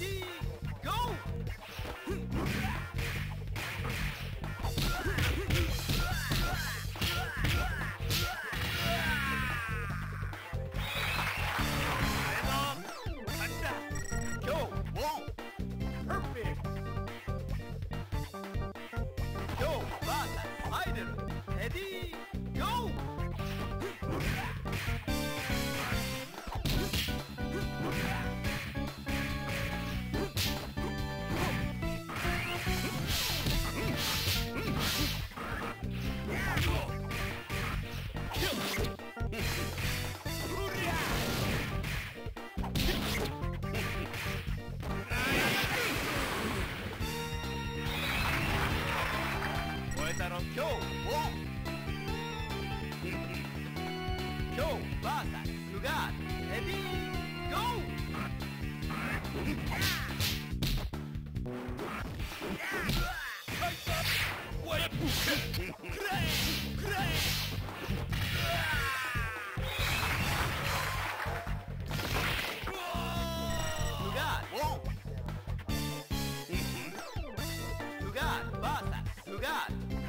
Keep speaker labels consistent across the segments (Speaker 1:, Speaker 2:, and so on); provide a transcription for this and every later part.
Speaker 1: Tea.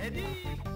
Speaker 1: Eddie.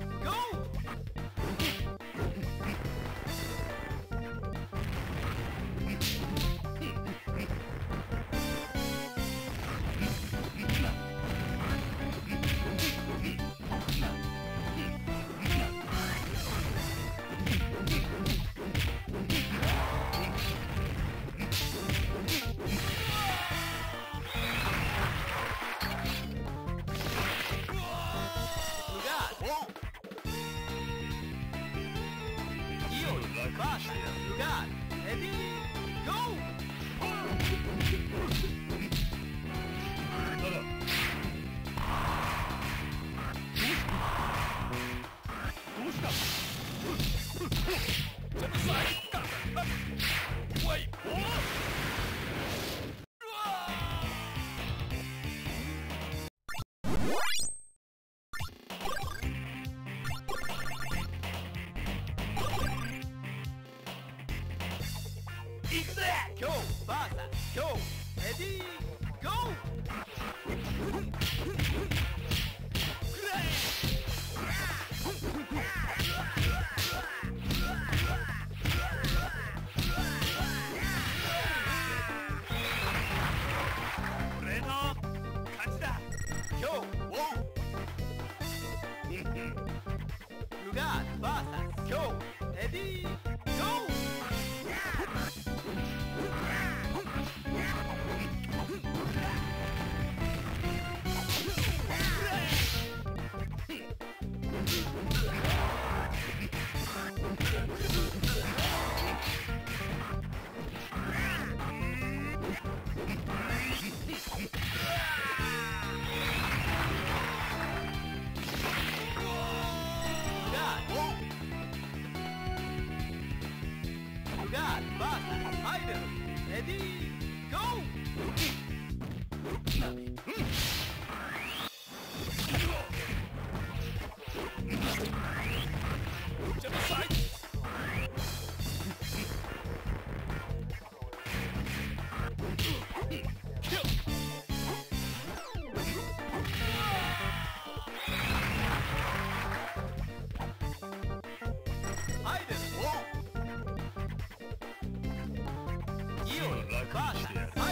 Speaker 1: cosa.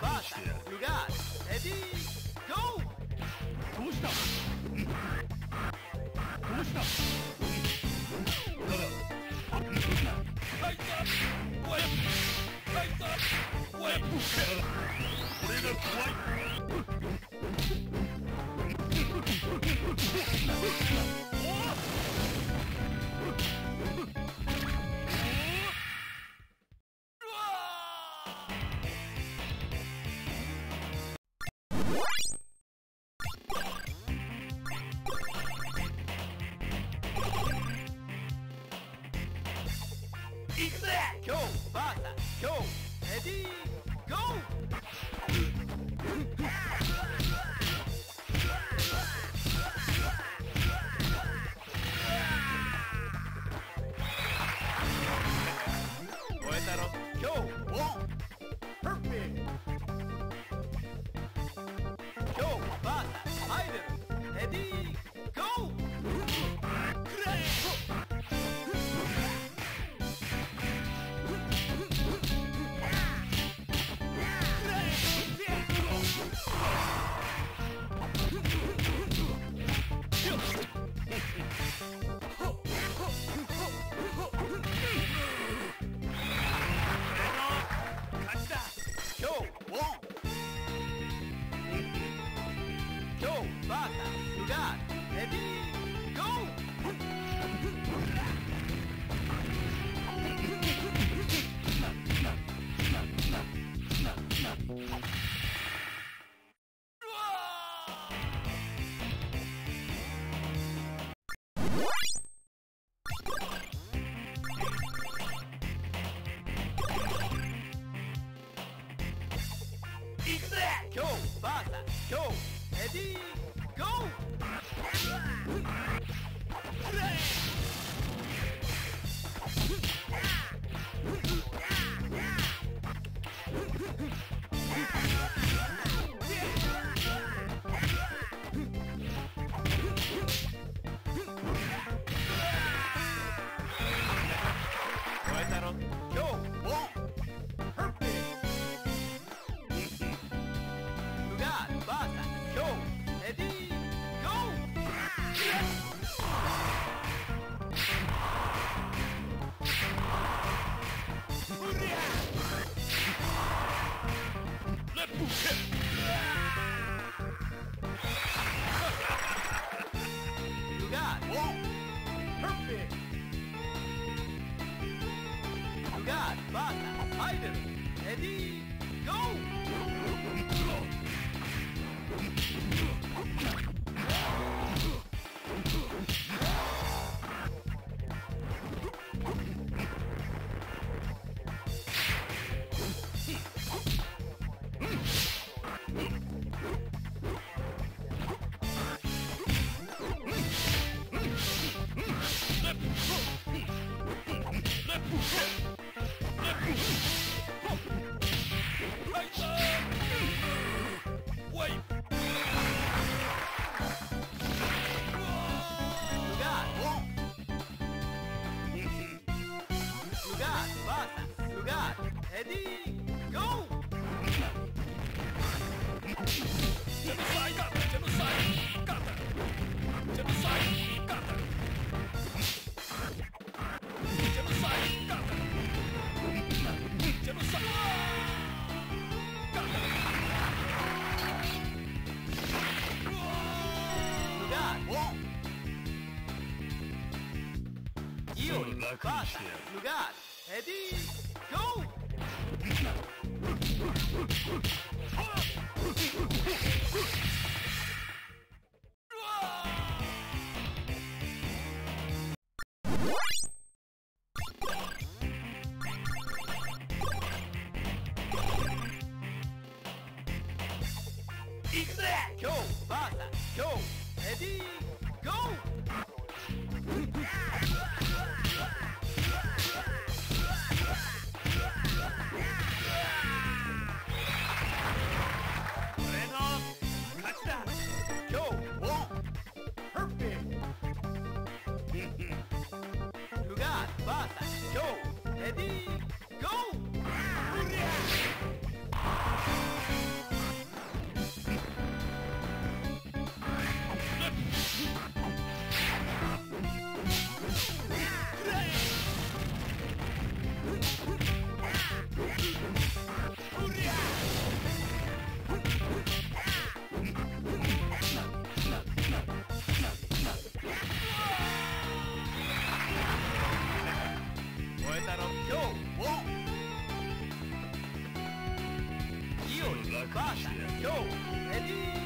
Speaker 1: Got We Go. What? God. Ready? Go! Show, ele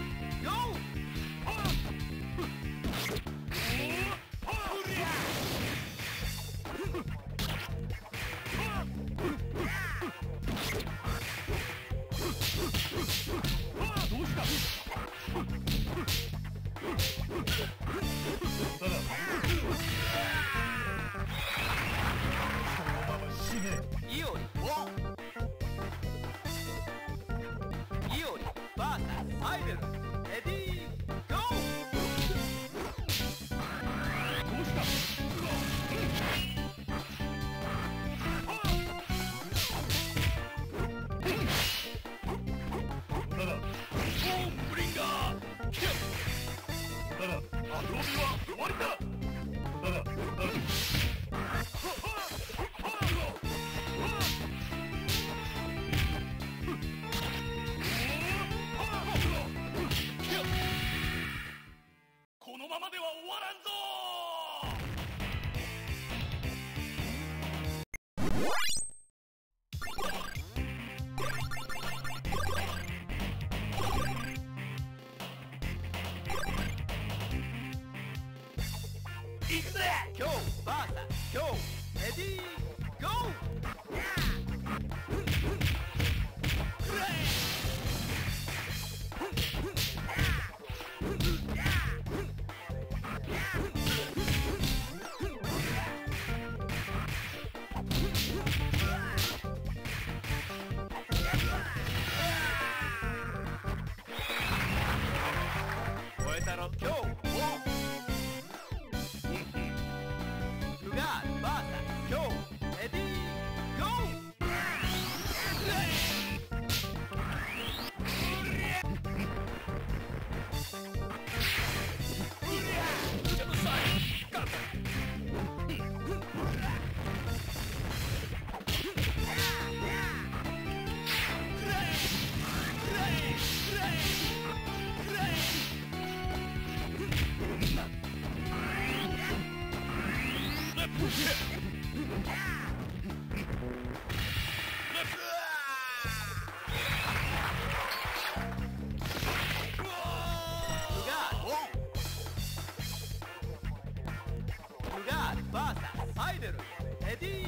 Speaker 1: Driver. Ready,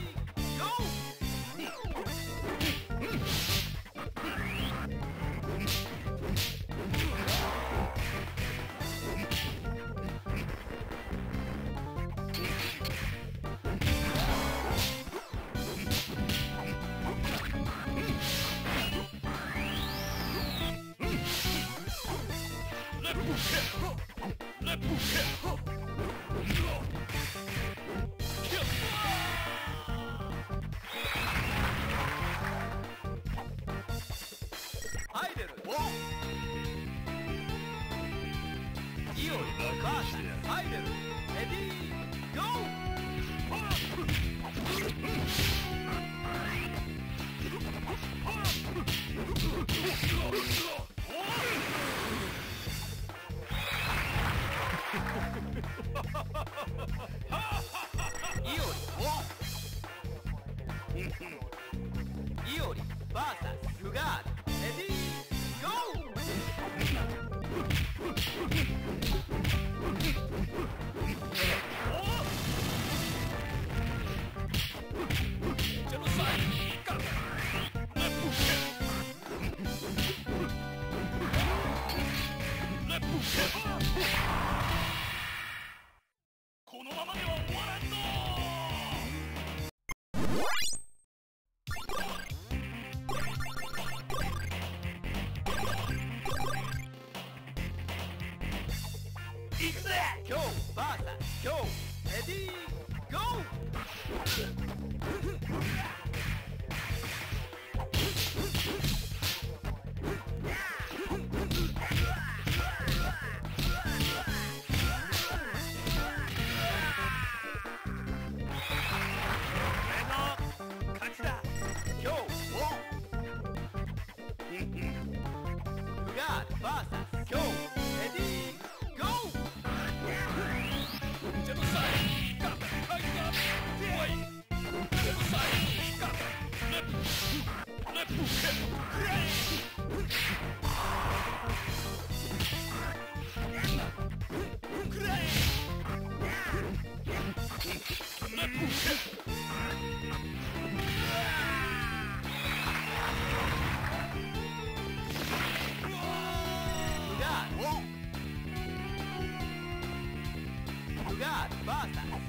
Speaker 1: go!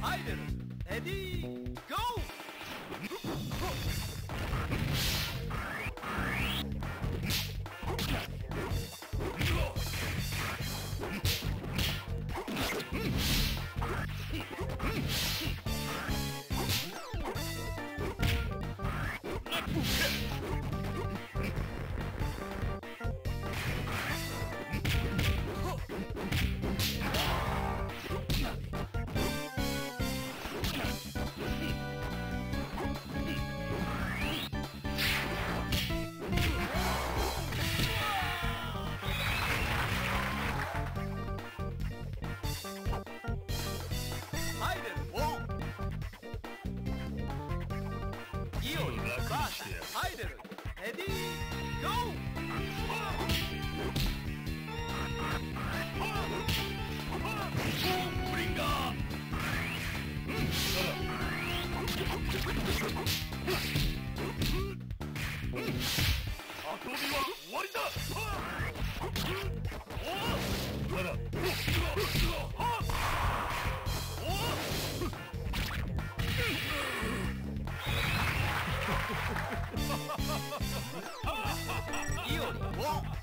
Speaker 1: Haydi. Hadi. Whoa.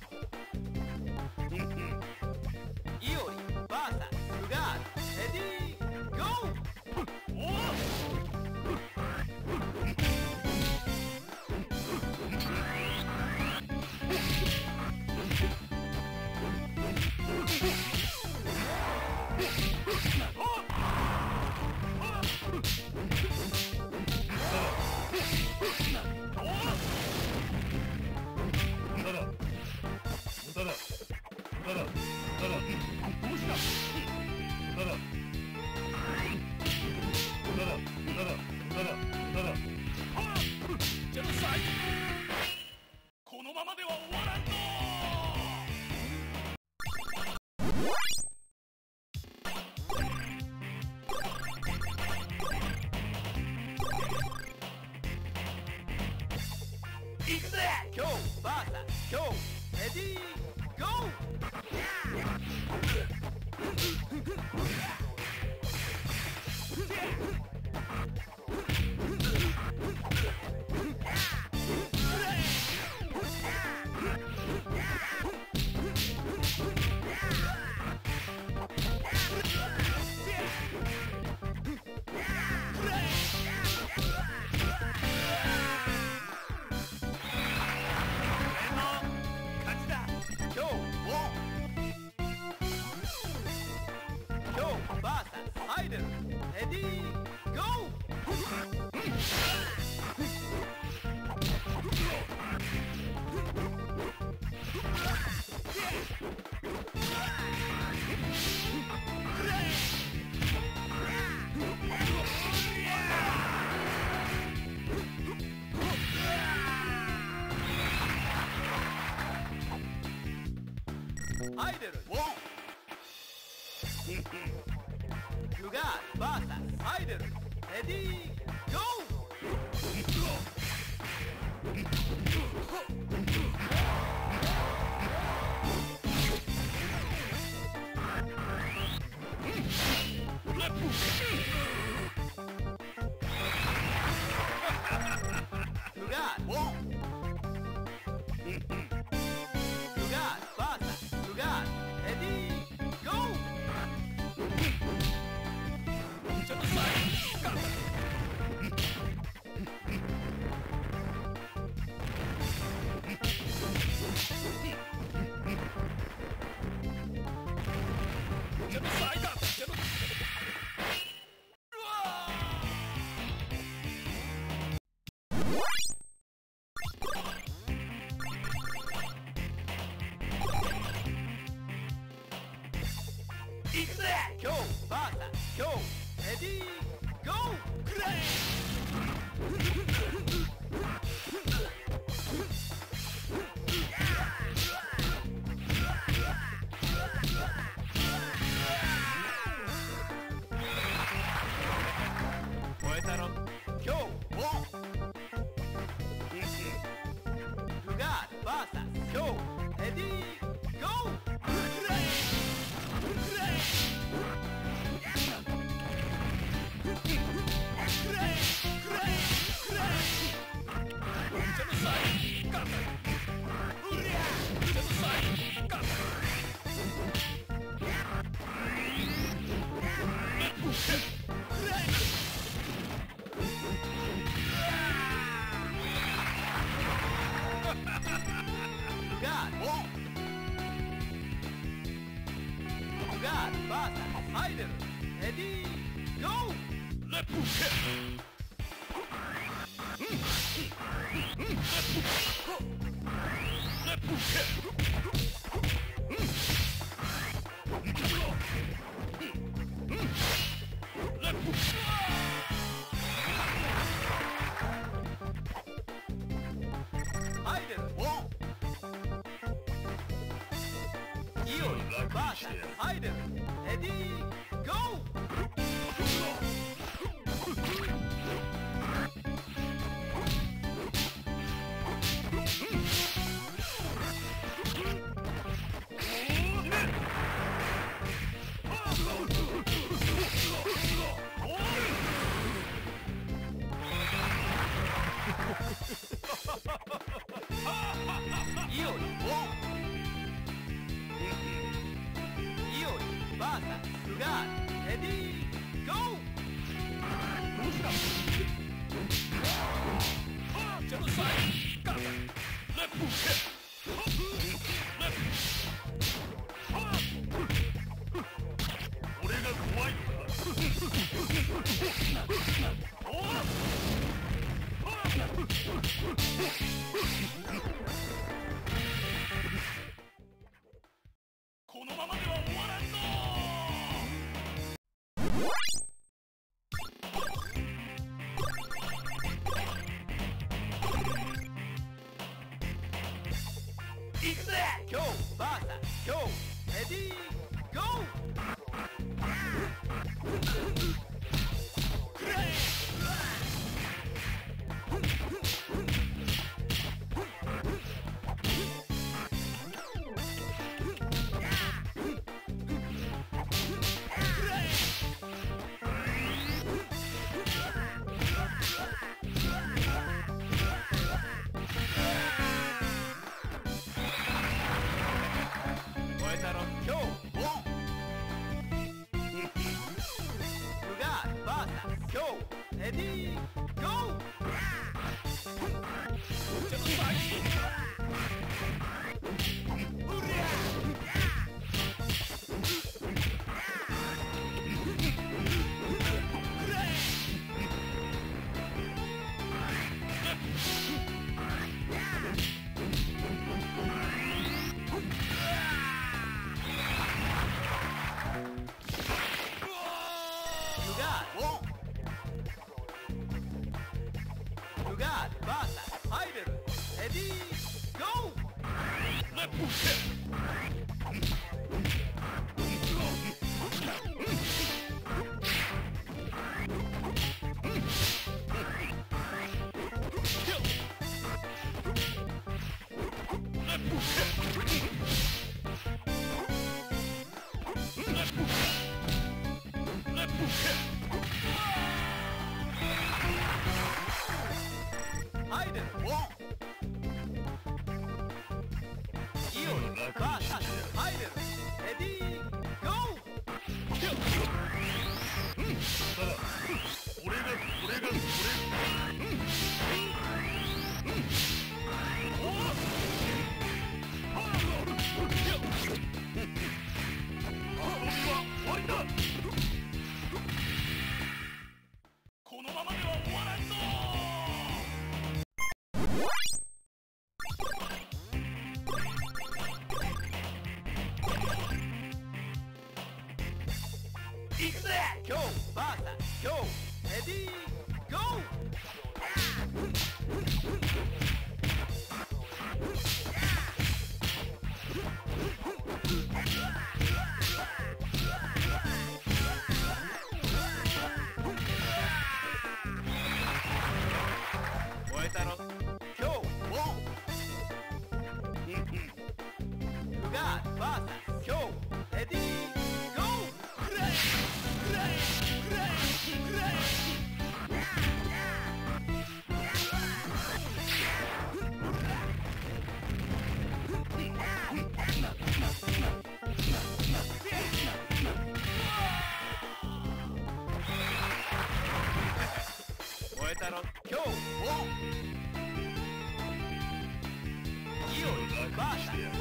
Speaker 1: ready? このままでは終わらんぞ今日バーサ今日レディーゴー Sugar, Bata, Spider, Ready, Go! Me Go!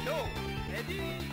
Speaker 1: Yo, Eddie!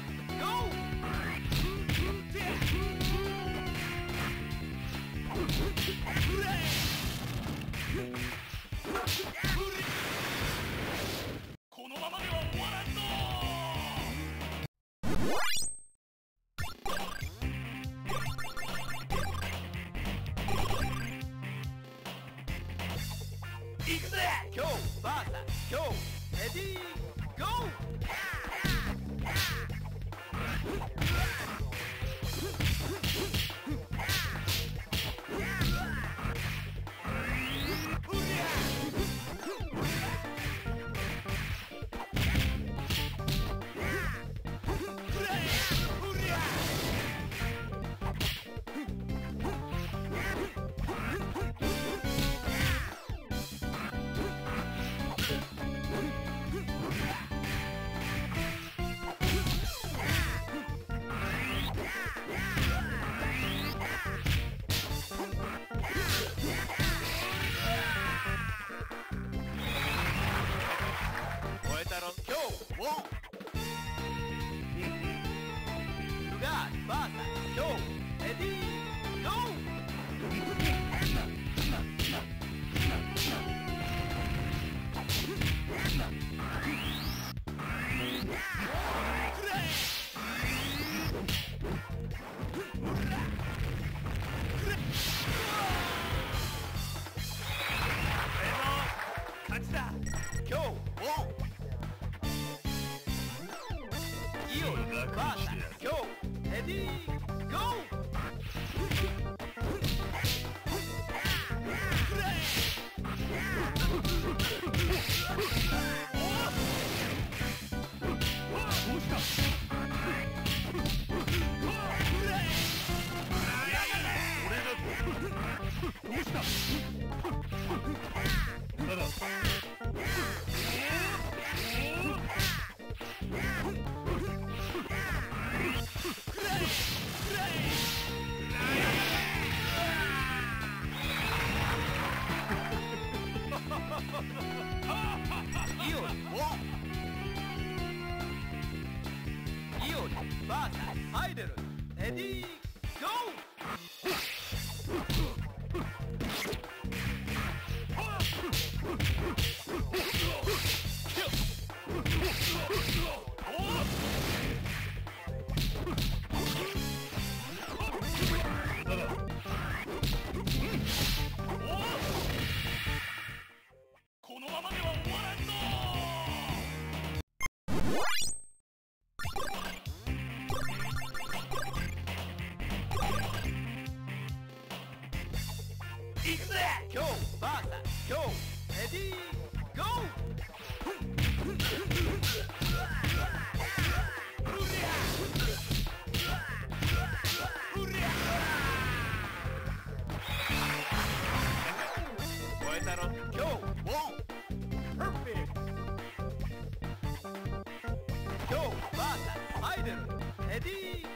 Speaker 1: Ready?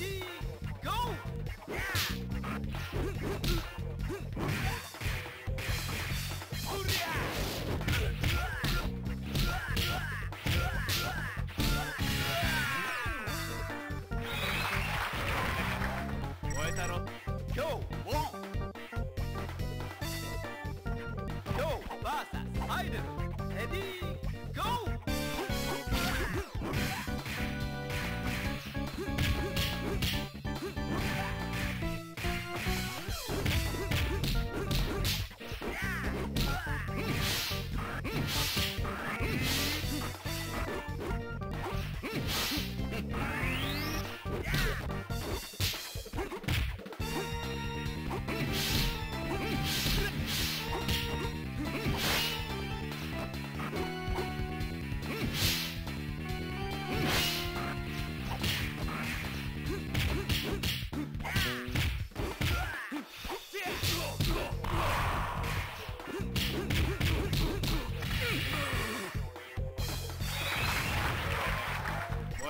Speaker 1: G.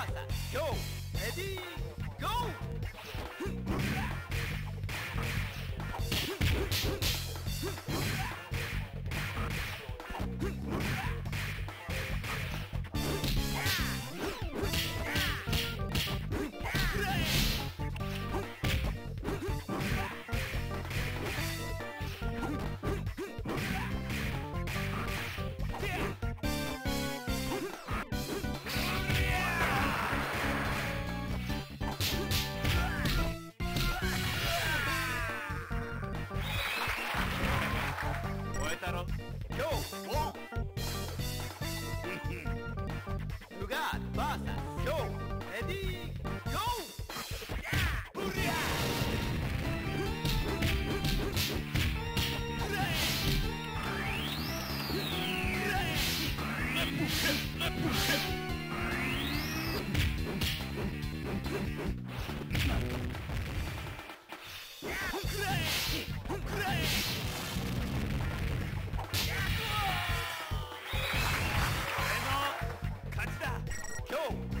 Speaker 1: 今日レディー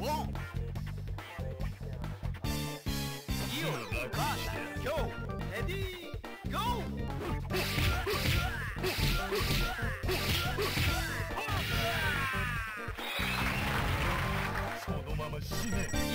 Speaker 2: そのまま死ね